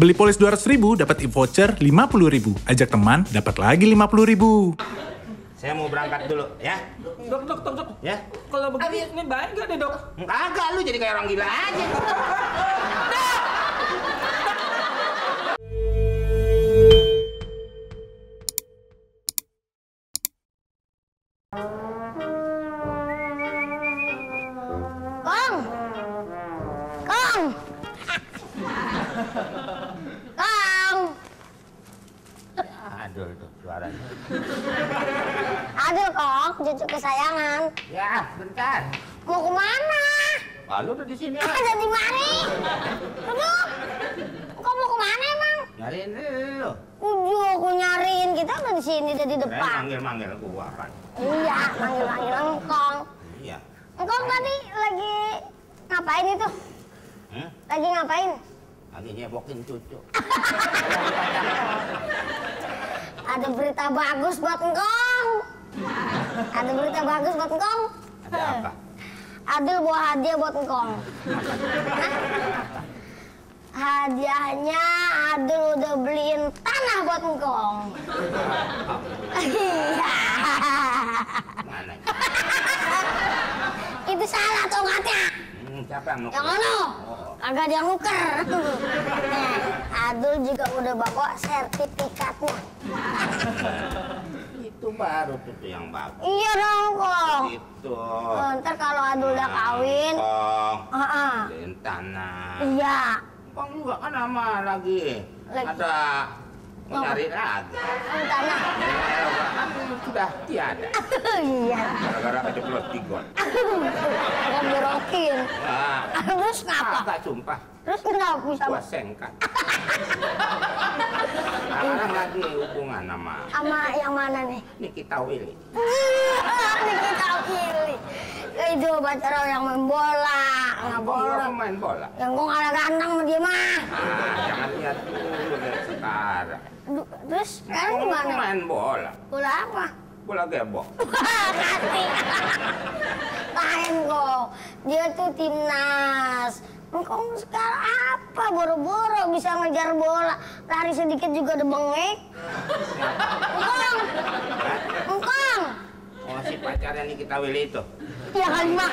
Beli polis 200 ribu, dapat e-voucher 50 ribu. Ajak teman, dapat lagi 50 ribu. Saya mau berangkat dulu ya. Dok, dok, dok, dok. Ya. Kalau begini ini baik gak deh, dok? Agak lu jadi kayak orang gila aja. Kong! Kong! Kong! Aduh tuh suaranya. Aduh, Kong, cucu kesayangan. Ya, bentar. Mau ke mana? Lalu udah di sini. ah. Ada di mari. Duduk. Kok mau ke mana emang? Nyariin lu. Ujuk, aku nyariin. Kita udah di sini, udah di Keren depan. manggil-manggil gua kan. Iya, manggil-manggil engkong. Iya. Engkong tadi lagi ngapain itu? Hmm? Lagi ngapain? Lagi nyebokin cucu. Ada berita bagus buat engkong. Ada berita bagus buat engkong. Ada apa? Adil bawa hadiah buat engkong. Hadiahnya Adil udah beliin tanah buat engkong. Iya. Mana? Itu salah tongkatnya. Hmm, siapa yang? Yang mana? Oh. Agak dia nuker. Nih, Adul juga udah bawa sertifikatnya. Itu baru tuh yang bagus. Iya dong, Kong. Itu. Oh, ntar kalau Adul udah kawin, Kong. ah, ah. Beliin tanah. iya. Kong juga kan nama lagi. Lagi. Ada mau Oh. cari lagi. Oh, tanah. Sudah tiada. iya. Gara-gara keceplos tigon. Nah, Terus ngapa? agak sumpah. Terus kenapa bisa Gua sengkat. Sekarang lagi hubungan sama sama yang mana nih? Nikita Willy. Ini kita pilih. Itu pacar yang main bola, nggak boleh. lu main bola. Yang gua nggak ada ganteng sama dia mah. Ah, jangan lihat dulu dari sekarang. Terus sekarang Kong lu gimana? main bola. Bola apa? Bola gebok. Kasih. Lain kok. Dia tuh timnas. Engkau sekarang apa? Boro-boro bisa ngejar bola. Lari sedikit juga udah bengek. Engkong. Engkong. Oh, si pacarnya Nikita Willy itu. Ya kali mak.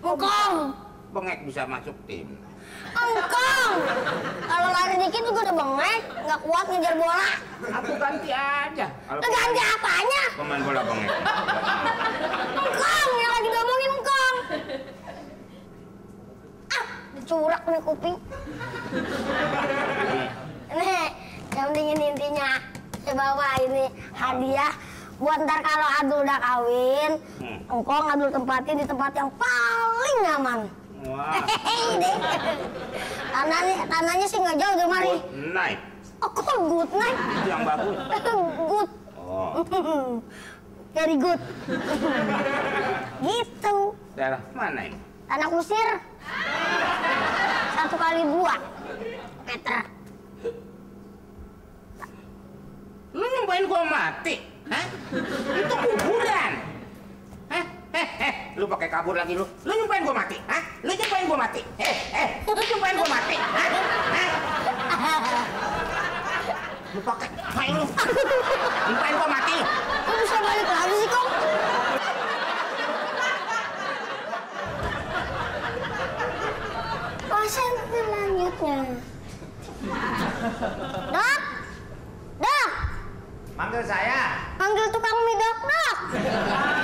Engkong. Bengek bisa masuk tim. Engkong. Kalau lari dikit juga udah bengek. Nggak kuat ngejar bola. Aku ganti aja. Kalau Ganti apanya? pemain bola bengek. Engkong. Yang lagi ngomongin engkong. Ah, dicurak nih kuping. Nih, yang penting ini intinya. Saya bawa ini hadiah buat ntar kalau Adul udah kawin, Hmm. engkong Adul tempatin di tempat yang paling nyaman. Wah. Tanahnya, tanahnya sih nggak jauh dari mari. good night. Oh, kok good night? Itu yang bagus. good. Oh, Very good. gitu. daerah mana ini? Tanah kusir. Satu kali dua meter. Lu nyumpain gua mati? Hah? Itu kuburan. Lu pakai kabur lagi lu. Lu nyumpain gua mati? Hah? Lu nyumpain gua mati? Eh, eh, lu nyumpain gua mati? Hah? Hah? Lu pakai, hai lu. Nyumpain gua mati. Kok bisa balik lagi sih, Kong? Pasien selanjutnya. Dok! Dok! Manggil saya. Panggil tukang mie dok, dok!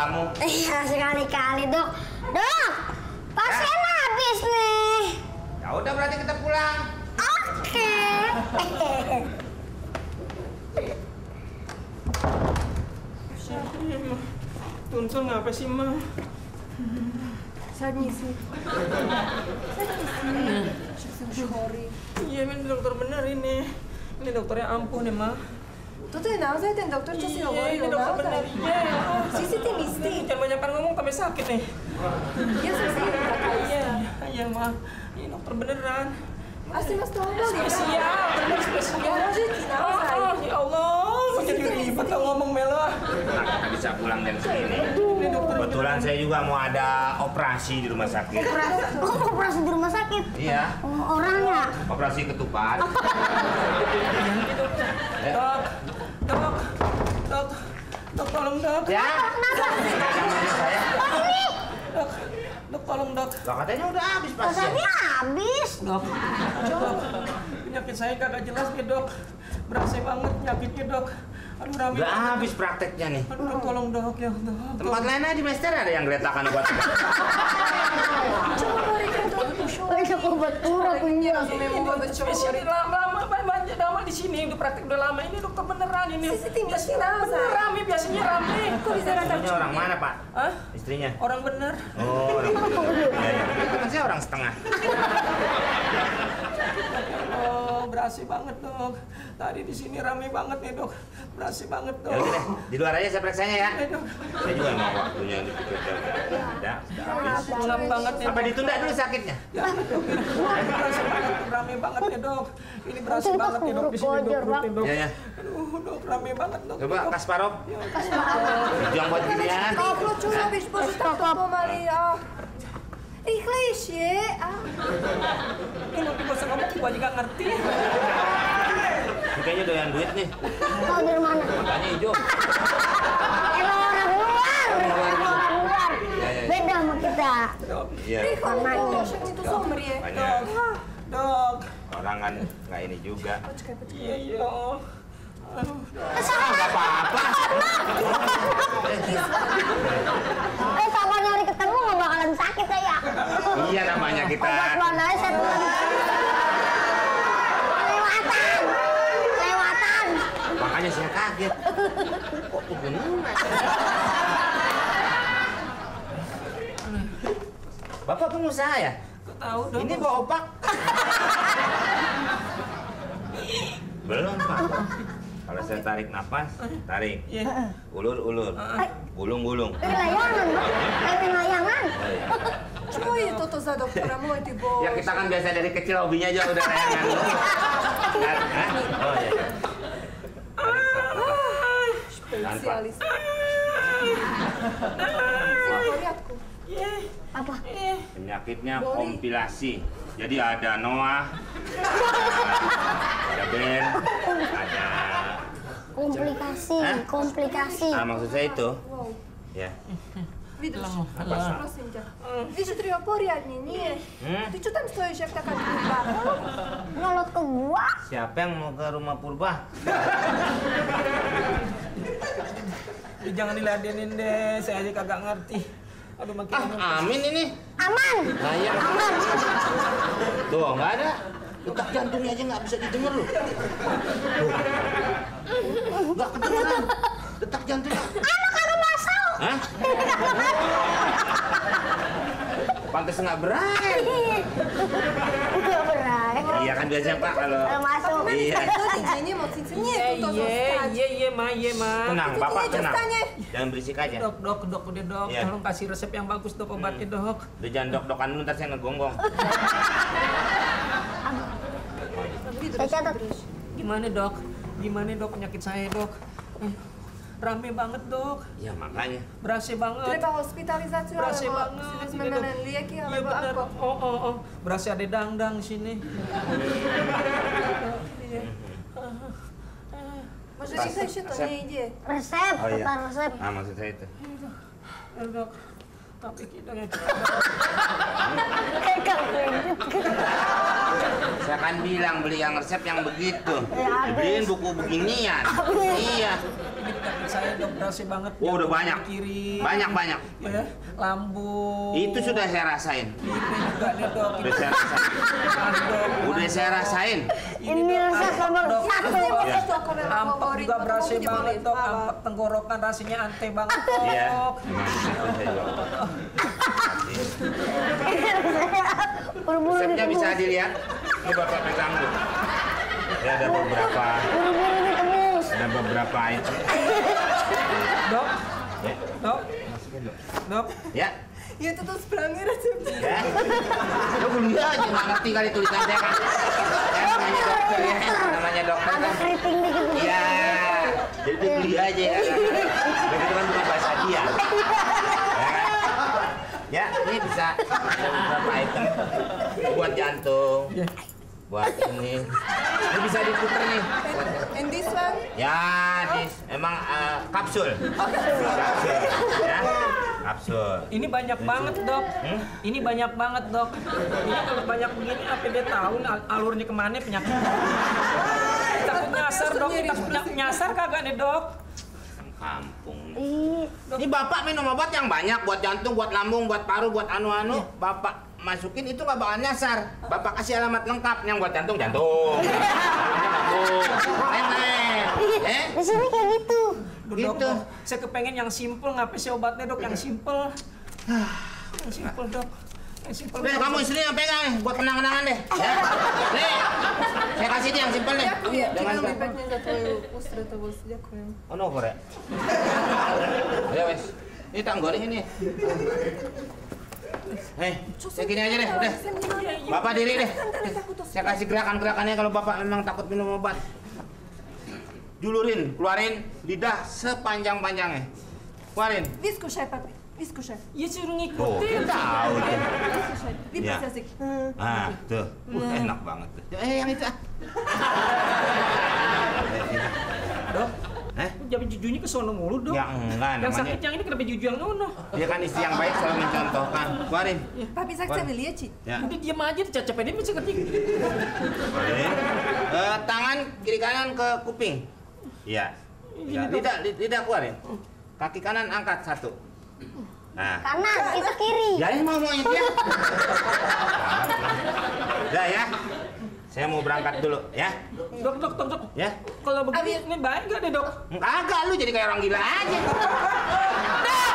Kamu. Iya, sekali-kali, dok. Dok! Pasien habis nih. Ya udah berarti kita pulang. Oke. Tuntun ngapa sih, Ma? Iya, ini dokter bener ini. Ini dokternya ampun ya, Ma. Tuh yang naon saya teh dokter terus sih iya, ngomong ini dokter benar. Sisi teh misti. Jangan banyak ngomong tambah sakit nih. Iya sisi. Iya, iya mah. Ini dokter beneran. Asli mas tolong dong. Spesial, ya? ya, bener spesial. Ah, ah, ya Allah, jadi ribet kalau ngomong Mela. Akan bisa pulang dari sini. Kebetulan saya juga mau ada operasi di rumah sakit. Operasi? Operasi di rumah sakit? Iya. Oh, Orangnya? Operasi ketupat. Iya, gitu, eh, Dok, tolong dok. Ya. Dok, dok, tolong dok. Dok katanya udah habis pasien. Katanya habis. Dok, dok, penyakit saya kagak jelas nih dok. Berasa banget penyakitnya dok. Aduh rame. Udah habis prakteknya nih. Aduh dok tolong dok ya dok. Tempat lain aja di master ada yang geletakan buat. Coba berikan dok. Punya. Coba di sini udah praktek udah lama ini dokter beneran ini. CCTV Biasanya bener rame biasanya rame. Kok bisa Istrinya orang mana, Pak? Hah? Istrinya? Orang bener. Oh, orang. Ya, ya. Teman saya orang setengah. Berasi banget dok. Tadi di sini ramai banget nih dok. Berasi banget ya dok. Ya, deh. Di luar aja saya periksanya ya. Ayo, dok. Saya juga mau waktunya untuk pikir Ada, sudah habis. Banget nih. Apa ditunda dulu sakitnya? Ya. Ini berasi banget, ramai banget nih dok. Ini berasi banget nih dok di sini dok. Rutin, dok. Ya, ya. Aduh, dok ramai banget dok. Coba Kasparov. Iya, Kasparov. Jangan buat ginian. Kasparov lucu habis bos tak Maria. Ikhlas ya. Ah. Ini nanti kamu, ngomong, juga ngerti. Ini kayaknya doyan duit nih. Oh, dari mana? Makanya hijau. Orang luar. Orang luar. Iya, iya, iya. Beda sama kita. Iya. Dok. Dok. Orang kan nggak ini juga. Iya, iya. Apa? Eh, sakit ya. Iya namanya kita. Obat mana aja saya tuh. Lewatan. Lewatan. Makanya saya kaget. Kok begini? Bapak pengusaha ya? Tahu dok. Ini bawa opak. Belum pak. Kalau saya tarik nafas, tarik. Uh-uh. Ulur, ulur. Gulung, gulung. Layangan, Pak. layangan. Cuma itu tuh saya dokter mau itu bos. Ya kita kan biasa dari kecil hobinya aja udah layangan. Kan? Oh iya. Spesialis. Apa? Penyakitnya kompilasi. Jadi ada Noah, ada Ben, Komplikasi, Hah? komplikasi. Ah, maksud saya itu. Вау. Ya. Видишь? Apa? Просим тебя. Вижу, три порядни, не. Hmm? Ты что там стоишь, как такая труба? Nyolot ke gua. Siapa yang mau ke rumah purba? Ih, Jangan diladenin deh, saya aja kagak ngerti. Aduh makin Ah, Amin ini. Aman. Nah, iya. Aman. Tuh, nggak ada. Detak jantungnya aja nggak bisa didengar loh. Tuh. Enggak kedengeran. Detak jantung. Anak karo masal. Hah? Pantes nggak berani, Nggak berani. Iya kan biasanya Pak kalau masuk. Iya. Itu dijanya mau cincinnya itu Iya iya, iya iya ma iya ma. Tenang Bapak tenang. Jangan berisik aja. Dok dok dok udah dok. Iya. Tolong kasih resep yang bagus dok obatnya hmm. dok. Udah jangan dok dokan nanti saya ngegonggong. Saya catat. Gimana dok? Gimana dok penyakit saya dok? Eh, Rame banget dok. Ya makanya. Berasa banget. Треба hospitalizaciju, Berasa alebo banget. si ini, vezme dok. na lijeki, Iya alebo bener. ako? Oh, oh, oh. Berasa ada dangdang di sini. Iya. Може, Pas- нехай ще то Asep. не йде. Resep, Oh iya. putar resep. Nah maksud saya itu. Eh, dok. Tapi kita nggak Kayak gitu. Saya kan bilang beli yang resep yang begitu. Ya, Dibeliin buku beginian. Iya. Ini penyakit saya dok berasa banget. Oh, udah banyak. Kiri. Banyak banyak. Ya, lambung. Itu sudah saya rasain. Ini juga nih dok. Udah saya rasain. Ah, dok. Udah saya rasain. Ini resep nomor Dok. satu. Iya. Ampak govori, juga berasa banget dok, ampak tenggorokan rasanya ante banget dok. Iya. Saya juga. Buru-buru Resepnya bisa dilihat. Ini Bapak Petango. Ya, ada beberapa ada beberapa item. Dok. Ya. Dok. Masukin, Dok. Dok. Ya. Ya itu tuh sebelangnya resepnya Ya. Lo kuliah aja nggak ngerti kali tulisannya kan. Ya, namanya dokter ya. Namanya dokter kan. Ada keriting dikit. Iya. Jadi itu beli aja ya. Iya. Jadi itu kan bukan bahasa dia. Iya. Ya, ini bisa ada beberapa item buat jantung, buat ini. Ini bisa diputer nih. And this one? Ya, dis, emang eh, kapsul. Kapsul. Ya, kapsul. Ini banyak banget dok. Hmm? Ini banyak banget dok. Ini kalau banyak begini apa dia tahu al- alurnya ke mana penyakit? Takut nyasar dok. Takut ny- nyasar kagak nih dok? Kampung. Ih, Ini bapak minum obat yang banyak buat jantung, buat lambung, buat paru, buat anu-anu. Bapak masukin itu nggak bakal nyasar. Bapak kasih alamat lengkap yang buat jantung jantung. Nenek. Iya, eh? Di sini kayak gitu. Gitu. Saya kepengen yang simple, ngapain sih obatnya dok yang simple? Yang simple dok. Nih, kamu istri yang pegang buat kenang-kenangan deh. Ah. Ya. Nih, saya kasih dia yang simple deh. Iya. Dengan iya, Oh no, korek. Ya wes. Ini tanggolnya ini. Eh, ya gini aja deh, udah. Bapak diri deh. Saya kasih gerakan-gerakannya kalau bapak memang takut minum obat. Julurin, keluarin lidah sepanjang-panjangnya. Keluarin. Diskusi, Pak. Iskušaj. ya ću u njih kutim. Oh, tahu. Lipat ya. nah Ah, tuh. Uh, enak banget. Eh, yang itu ah. Hah? Jangan jujunya ke sono mulu dong. Ya enggak Yang namanya. sakit yang ini kenapa juju yang nono? Dia kan istri yang baik selalu mencontohkan. Keluarin. Iya. Tapi saya sambil lihat, Ci. Ya. Udah diam aja, dicacap ini bisa ngerti. Eh, tangan kiri kanan ke kuping. Iya. Ya. tidak kuat keluarin. Kaki kanan angkat satu. Nah. Kanan, itu kiri. Ya ini mau mau itu ya. Udah ya. Saya mau berangkat dulu ya. Dok, dok, dok, dok. Ya. Kalau begini, ini baik gak deh dok? Kagak lu jadi kayak orang gila aja. Dok!